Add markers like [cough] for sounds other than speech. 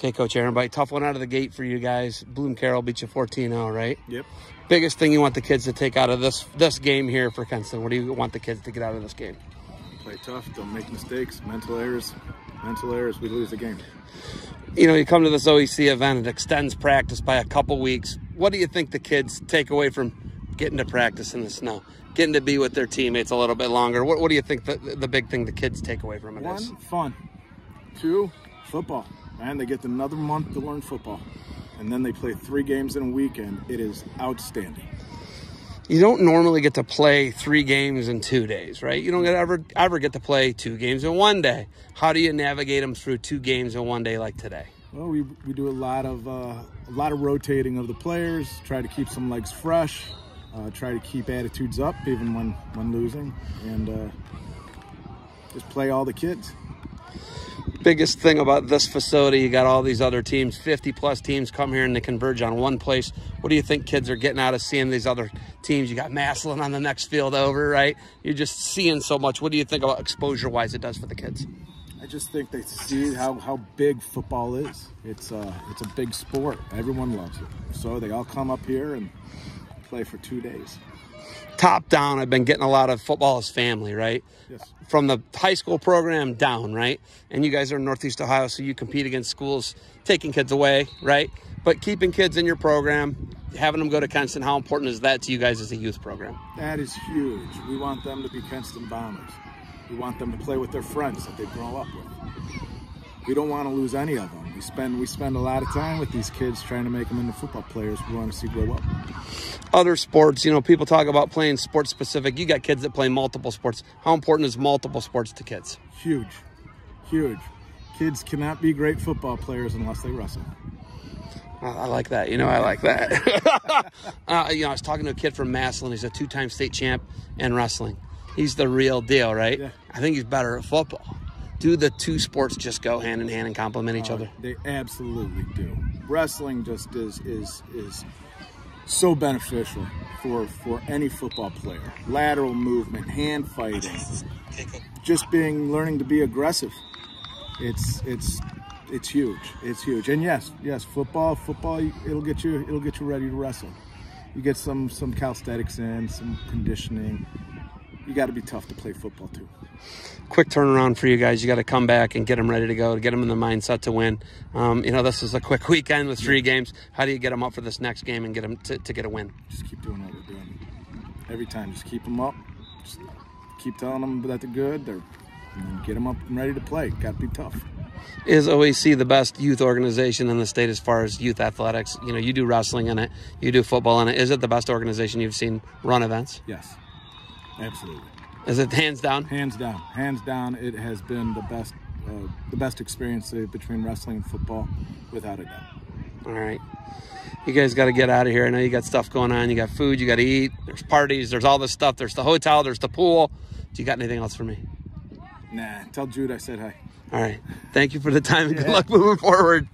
Okay, Coach Aaron Bite, tough one out of the gate for you guys. Bloom Carroll beat you 14-0, right? Yep. Biggest thing you want the kids to take out of this this game here for Kenston? What do you want the kids to get out of this game? Play tough. Don't make mistakes. Mental errors. Mental errors. We lose the game. You know, you come to this OAC event, it extends practice by a couple weeks. What do you think the kids take away from getting to practice in the snow? Getting to be with their teammates a little bit longer. What, what do you think the, the big thing the kids take away from it One, is? fun. Two, football. And they get another month to learn football. And then they play three games in a weekend. It is outstanding. You don't normally get to play three games in two days, right? You don't get ever ever get to play two games in one day. How do you navigate them through two games in one day like today? Well, we, we do a lot of uh, a lot of rotating of the players. Try to keep some legs fresh. Uh, try to keep attitudes up even when when losing, and uh, just play all the kids. Biggest thing about this facility, you got all these other teams, 50 plus teams come here and they converge on one place. What do you think kids are getting out of seeing these other teams? You got Massillon on the next field over, right? You're just seeing so much. What do you think about exposure wise it does for the kids? I just think they see how, how big football is. It's uh, it's a big sport. Everyone loves it. So they all come up here and play for two days. Top down, I've been getting a lot of football as family, right? Yes. From the high school program down, right? And you guys are in Northeast Ohio, so you compete against schools taking kids away, right? But keeping kids in your program, having them go to Kenston, how important is that to you guys as a youth program? That is huge. We want them to be Kenston Bombers. We want them to play with their friends that they grow up with. We don't want to lose any of them. We spend we spend a lot of time with these kids trying to make them into football players we want to see grow up. other sports, you know, people talk about playing sports specific. You got kids that play multiple sports. How important is multiple sports to kids? Huge, huge. Kids cannot be great football players unless they wrestle. I like that. You know, I like that. [laughs] uh, you know, I was talking to a kid from Massillon. He's a two-time state champ in wrestling. He's the real deal, right? Yeah. I think he's better at football. Do the two sports just go hand in hand and complement each uh, other? They absolutely do. Wrestling just is is is so beneficial for for any football player. Lateral movement, hand fighting, just being learning to be aggressive. It's it's it's huge. It's huge. And yes, yes, football, football it'll get you it'll get you ready to wrestle. You get some some calisthenics in, some conditioning. You got to be tough to play football too. Quick turnaround for you guys. You got to come back and get them ready to go, to get them in the mindset to win. Um, you know, this is a quick [laughs] weekend with three games. How do you get them up for this next game and get them to, to get a win? just keep doing what we're doing every time. Just keep them up. Just keep telling them that they're good. They're get them up and ready to play. Got to be tough. Is OAC the best youth organization in the state as far as youth athletics? You know, you do wrestling in it, you do football in it. Is it the best organization you've seen run events? Yes, absolutely. Is it hands down? Hands down, hands down. It has been the best, uh, the best experience between wrestling and football, without a doubt. All right. You guys got to get out of here. I know you got stuff going on. You got food, you got to eat. There's parties, there's all this stuff. There's the hotel, there's the pool. Do you got anything else for me? Nah, tell Jude I said hi. All right. Thank you for the time and good luck moving forward.